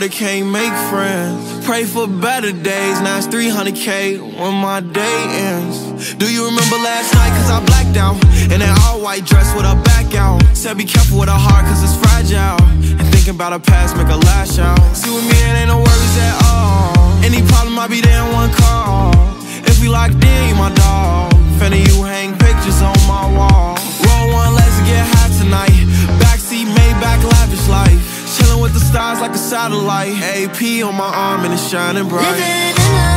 heard can't make friends. Pray for better days, now it's 300k when my day ends. Do you remember last night? Cause I blacked out. In an all white dress with a back out. Said be careful with a heart cause it's fragile. And thinking about a past make a lash out. See with me, it ain't no worries at all. Any problem, I'll be there in one call. If we locked in, you my dog. Fanny, you hang pictures on my wall. Roll one, let's get high tonight. Backseat, Maybach, lavish life with the stars like a satellite. AP on my arm and it's shining bright.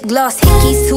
lip gloss hickeys.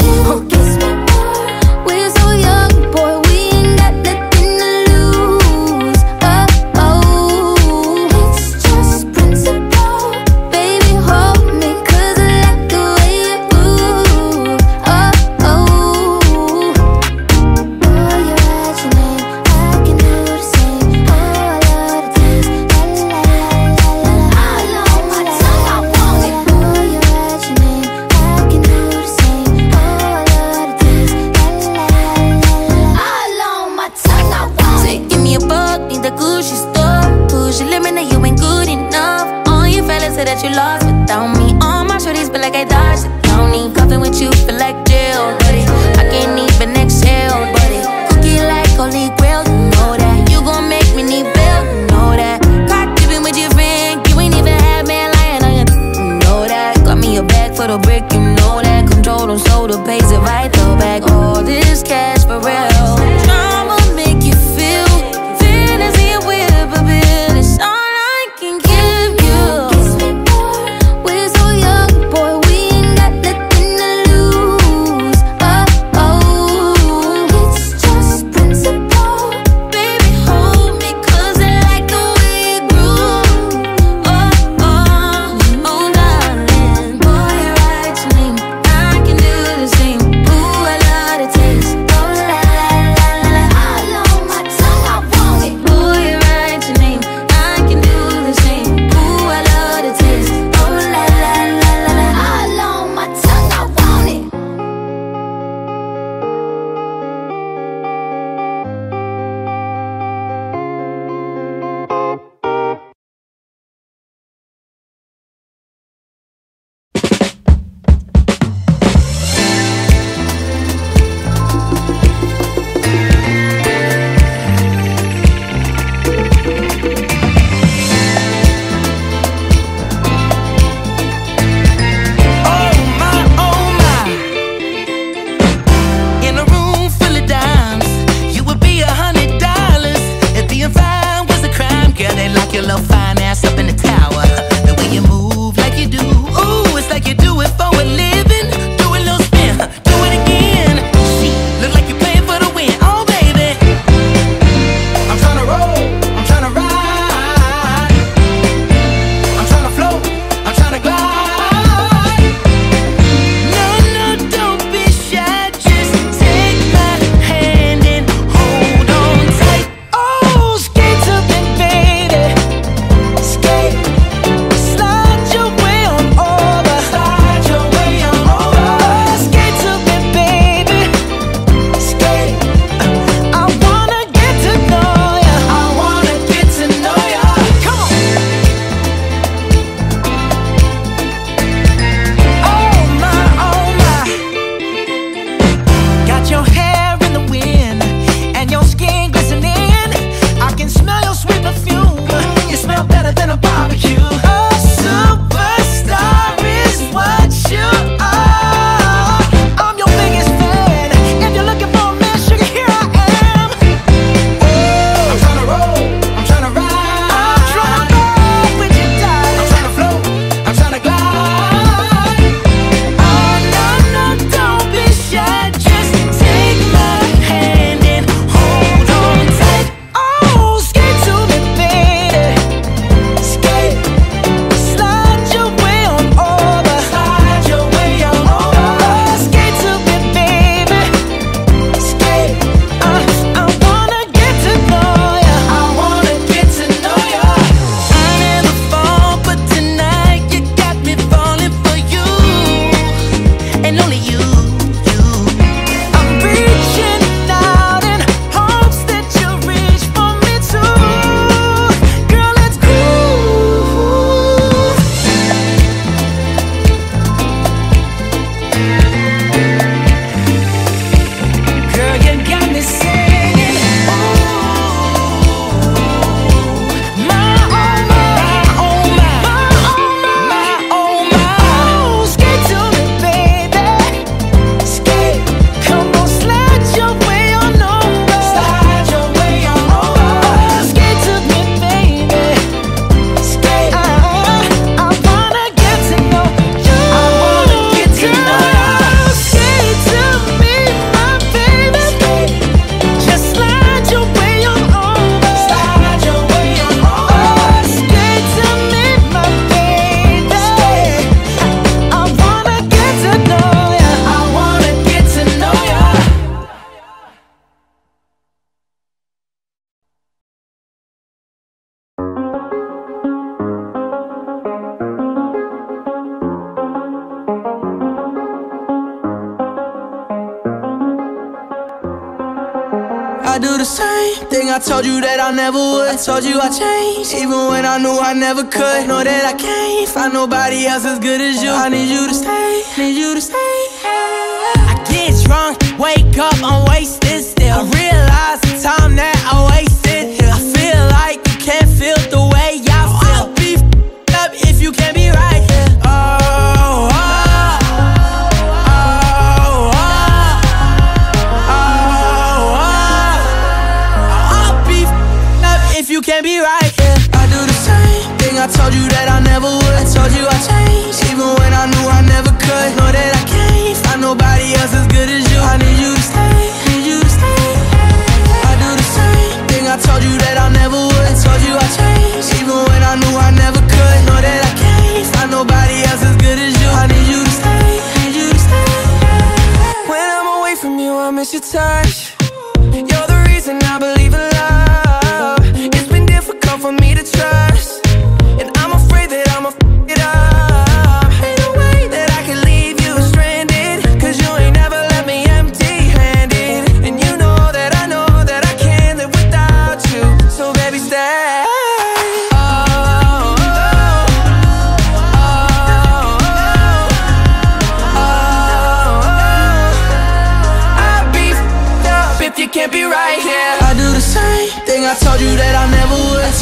never could. Know that I can't find nobody else as good as you. I need you to stay, need you to stay.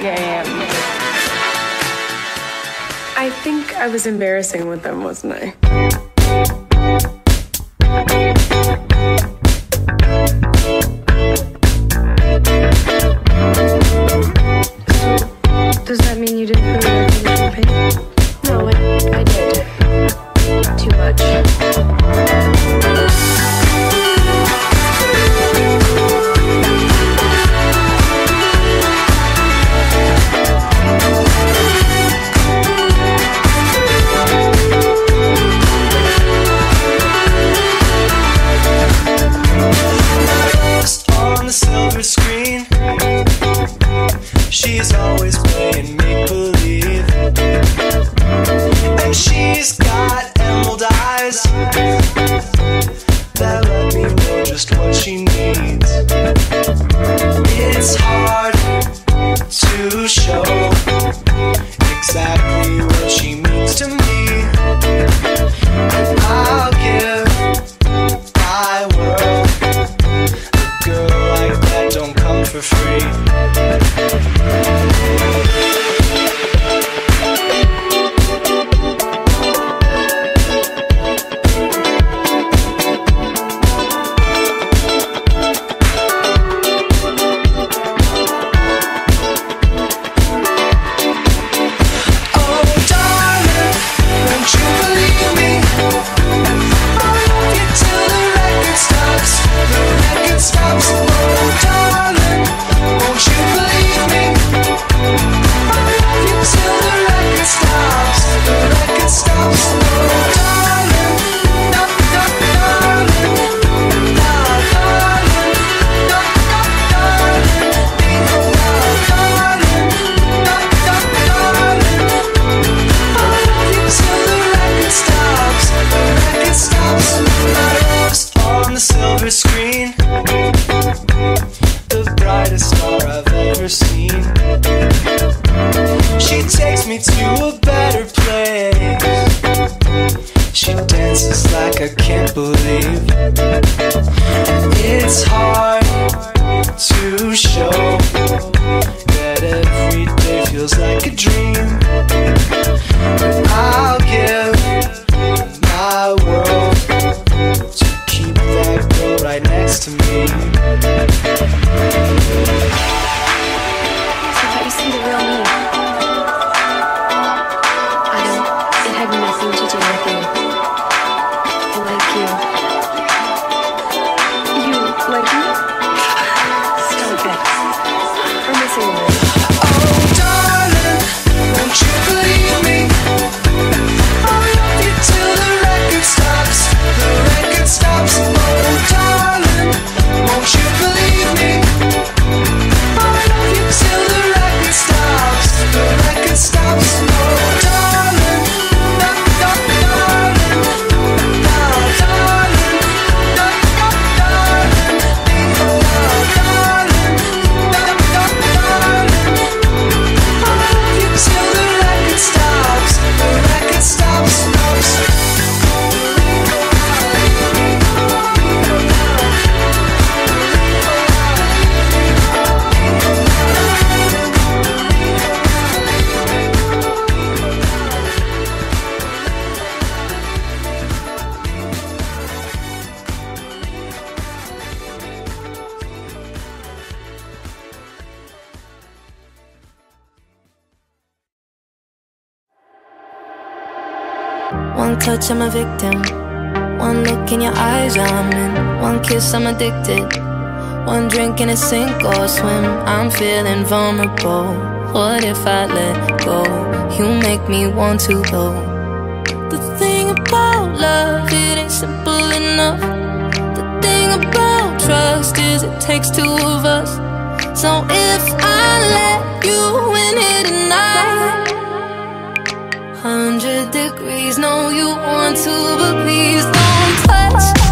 Yeah, yeah. I think I was embarrassing with them, wasn't I? for free. She takes me to a bed. I'm a victim. One look in your eyes, I'm in. One kiss, I'm addicted. One drink and a sink or swim. I'm feeling vulnerable. What if I let go? You make me want to go. The thing about love, it ain't simple enough. The thing about trust is it takes two of us. So if I let you hundred degrees. No, you want to, but please don't touch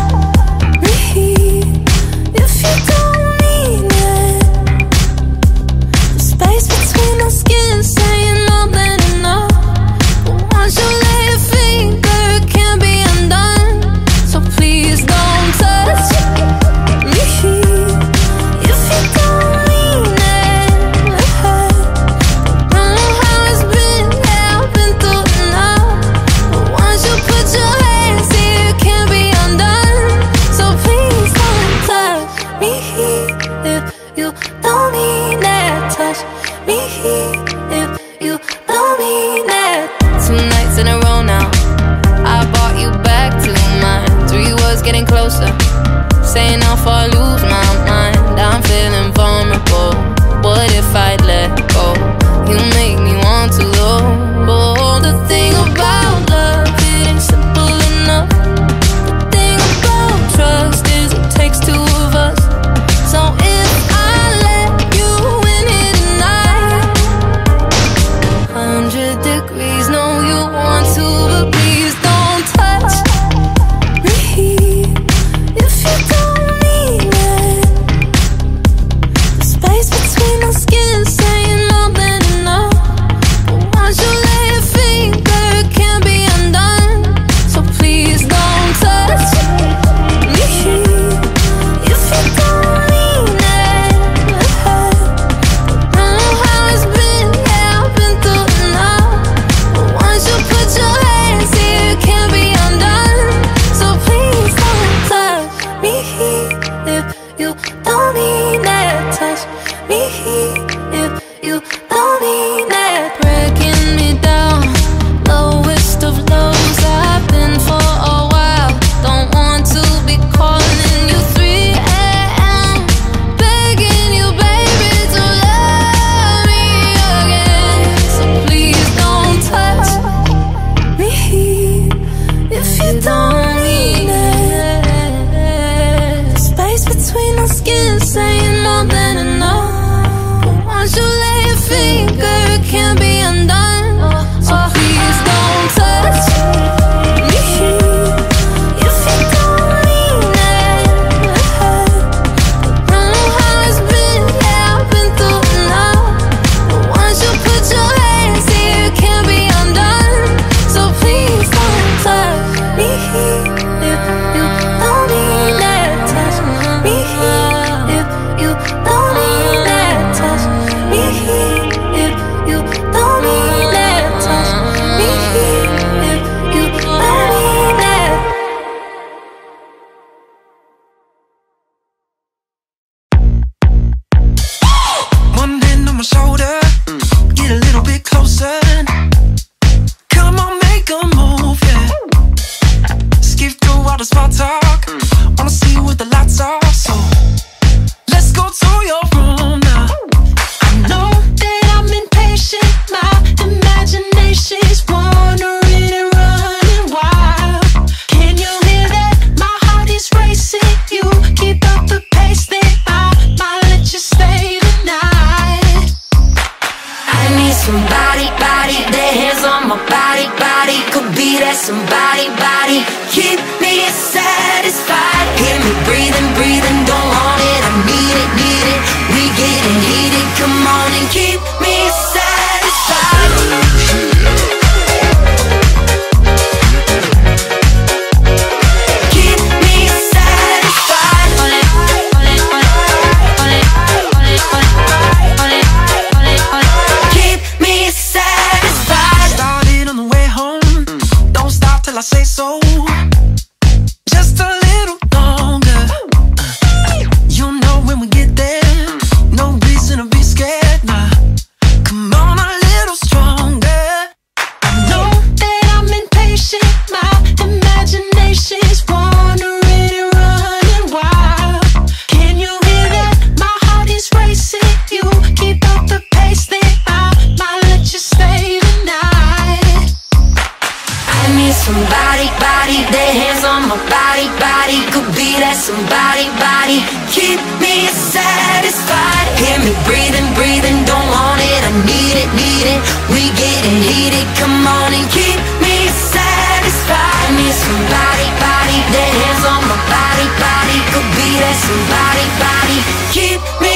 body, body. Keep me satisfied. Hear me breathing, breathing. Don't want it, I need it, need it. We getting heated, come on and keep me satisfied. Need somebody, body. Their hands on my body, body. Could be that somebody, body. Keep me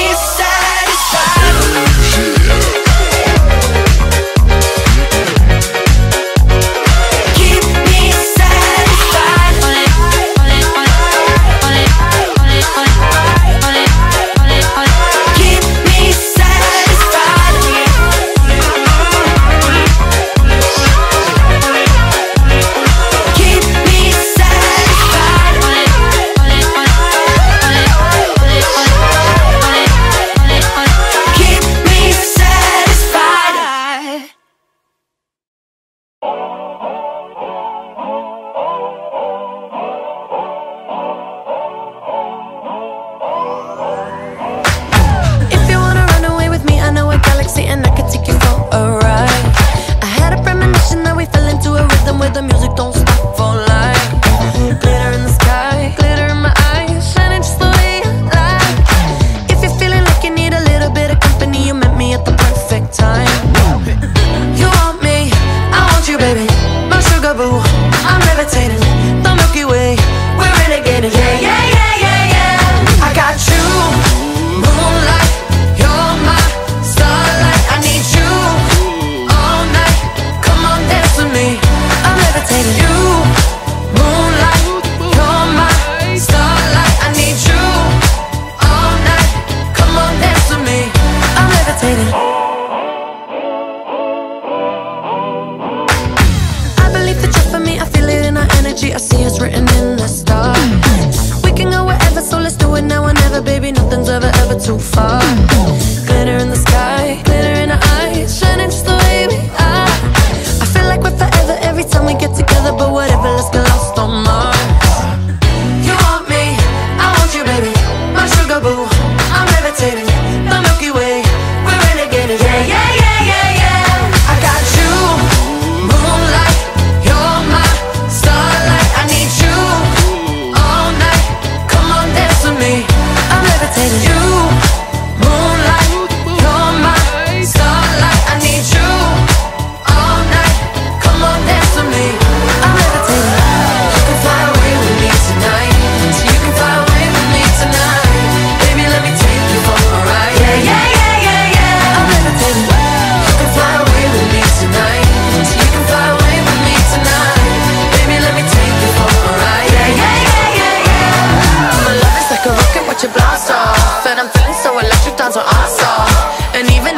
far.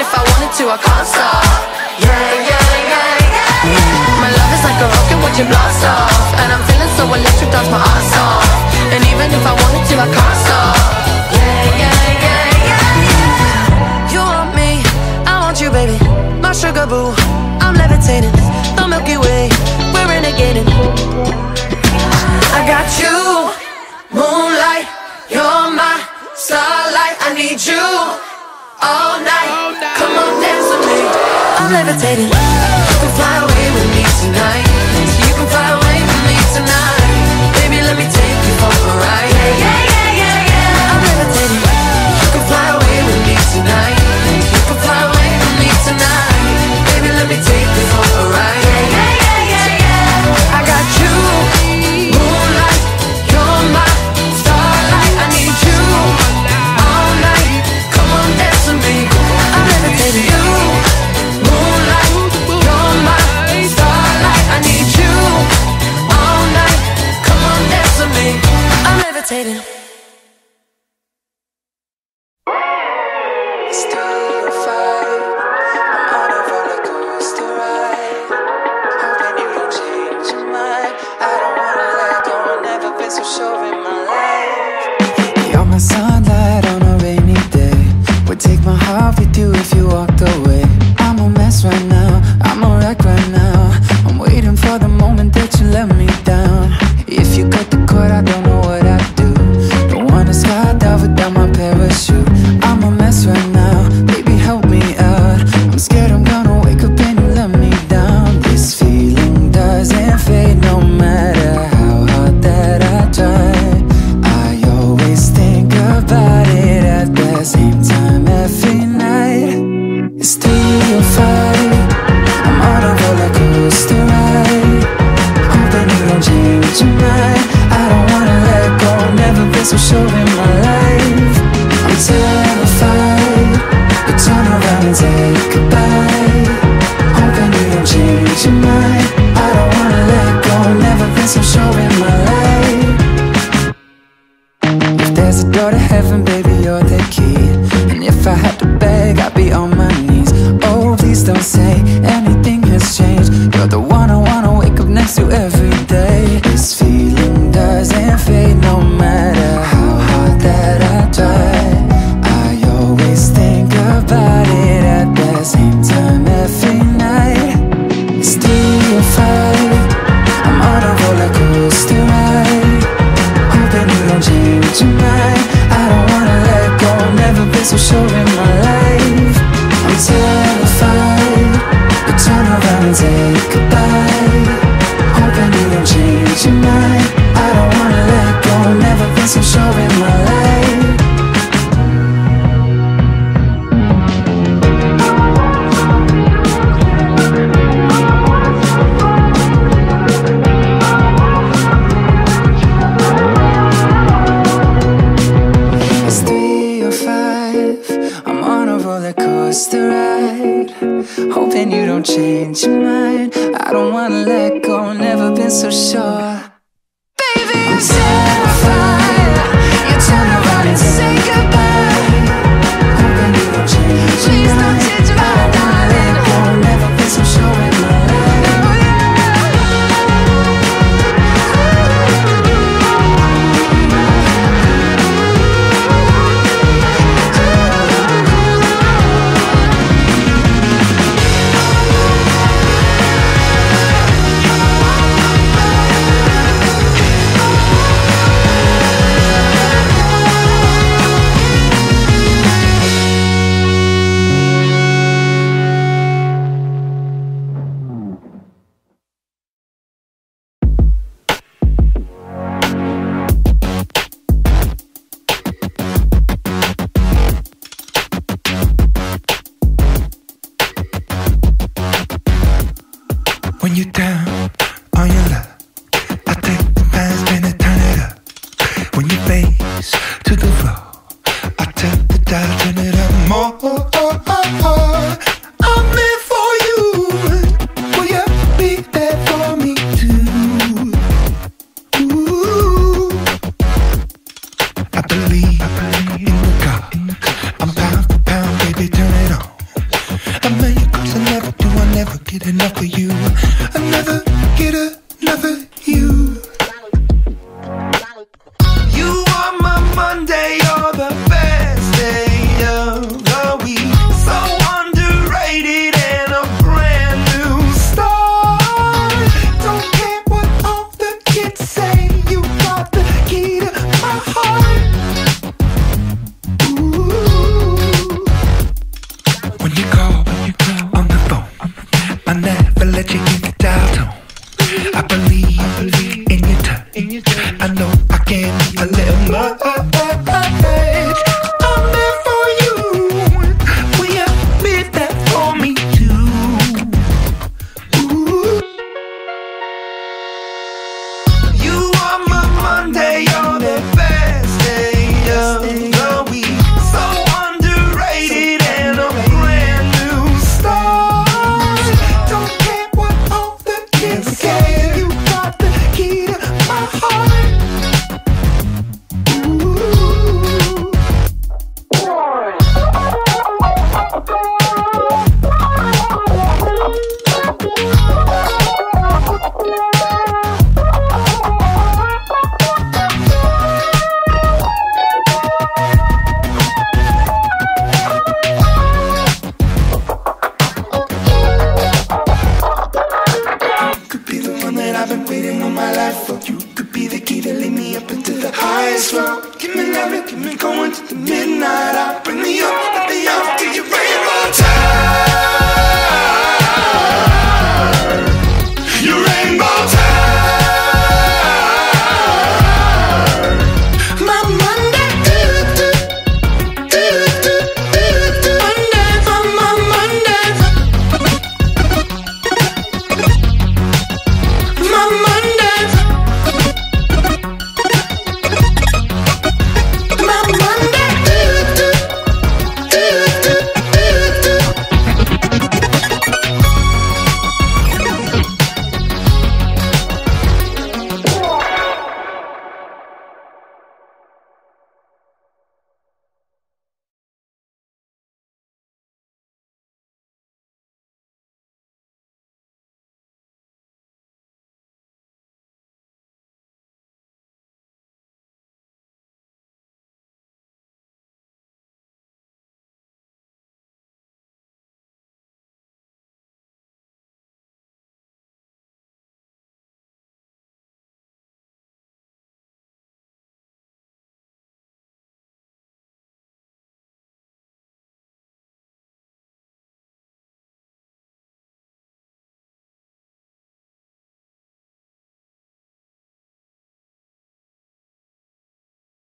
if I wanted to, I can't stop. Yeah, yeah, yeah, yeah. My love is like a rocket watching blast off. And I'm feeling so electric, that's my ass off And even if I wanted to, I can't stop. Yeah, yeah, yeah, yeah, You want me, I want you, baby. My sugar boo, I'm levitating. The Milky Way, we're renegading. I got you, moonlight You're my starlight. I need you all night. I'm levitating. Goodbye. Hoping you don't change your mind. I